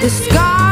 The sky.